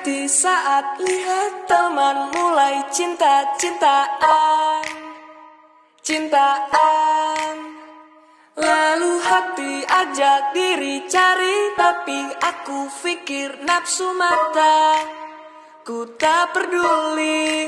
hati saat lihat teman mulai cinta-cintaan. Cintaan. Lalu hati ajak diri cari Tapi aku pikir nafsu mata Ku tak peduli.